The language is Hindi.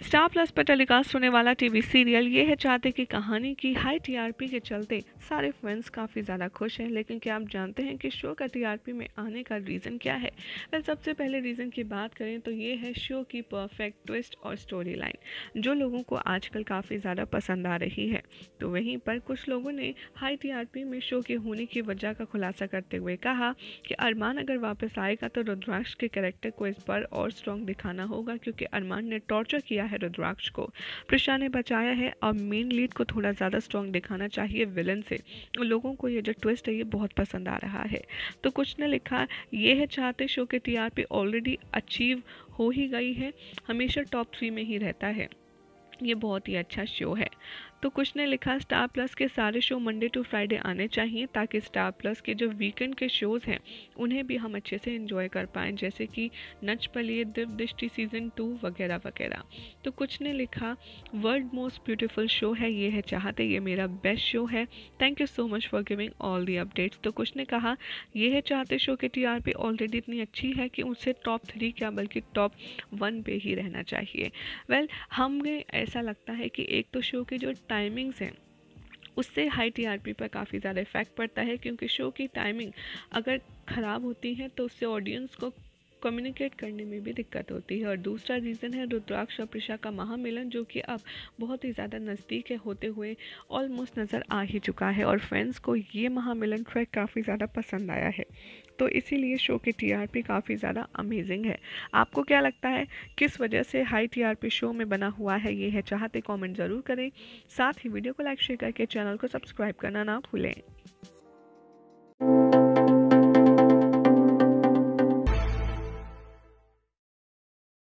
स्टार प्लस पर टेलीकास्ट होने वाला टीवी सीरियल ये है चाहते की कहानी की। हाई टीआरपी के चलते सारे फैंस काफ़ी ज़्यादा खुश हैं, लेकिन क्या आप जानते हैं कि शो का टीआरपी में आने का रीज़न क्या है? वेल सबसे पहले रीज़न की बात करें तो ये है शो की परफेक्ट ट्विस्ट और स्टोरी लाइन जो लोगों को आजकल काफ़ी ज़्यादा पसंद आ रही है। तो वहीं पर कुछ लोगों ने हाई टीआरपी में शो के होने की वजह का खुलासा करते हुए कहा कि अरमान अगर वापस आएगा तो रुद्राक्ष के कैरेक्टर को इस पर और स्ट्रॉन्ग दिखाना होगा, क्योंकि अरमान ने टॉर्चर किया है रुद्राक्ष को। प्रिशा ने बचाया है और मेन लीड को थोड़ा ज़्यादा स्ट्रॉन्ग दिखाना चाहिए विलन से। लोगों को ये जो ट्विस्ट है, ये बहुत पसंद आ रहा है। तो कुछ ने लिखा, ये है चाहते शो के टीआरपी ऑलरेडी अचीव हो ही गई है, हमेशा टॉप थ्री में ही रहता है। ये बहुत ही अच्छा शो है। तो कुछ ने लिखा स्टार प्लस के सारे शो मंडे टू फ्राइडे आने चाहिए ताकि स्टार प्लस के जो वीकेंड के शोज़ हैं उन्हें भी हम अच्छे से एंजॉय कर पाएँ जैसे कि नच पलिए दिव दृष्टि सीज़न टू वगैरह वगैरह. तो कुछ ने लिखा वर्ल्ड मोस्ट ब्यूटीफुल शो है ये है चाहते ये मेरा बेस्ट शो है। Thank you so much for giving all the updates तो कुछ ने कहा ये है चाहते शो की टी ऑलरेडी इतनी अच्छी है कि उसे टॉप थ्री क्या बल्कि टॉप वन पे ही रहना चाहिए. वेल well, हमें ऐसा लगता है कि एक तो शो की जो टाइमिंग्स हैं, उससे हाई टीआरपी पर काफ़ी ज़्यादा इफ़ेक्ट पड़ता है, क्योंकि शो की टाइमिंग अगर ख़राब होती है तो उससे ऑडियंस को कम्युनिकेट करने में भी दिक्कत होती है। और दूसरा रीज़न है रुद्राक्ष और प्रिशा का महामिलन, जो कि अब बहुत ही ज़्यादा नज़दीक है, होते हुए ऑलमोस्ट नज़र आ ही चुका है। और फैंस को ये महामिलन ट्रैक काफ़ी ज़्यादा पसंद आया है। तो इसीलिए शो की टीआरपी काफ़ी ज़्यादा अमेजिंग है। आपको क्या लगता है, किस वजह से हाई टीआरपी शो में बना हुआ है, ये है चाहते कमेंट ज़रूर करें। साथ ही वीडियो को लाइक शेयर करके चैनल को सब्सक्राइब करना ना भूलें।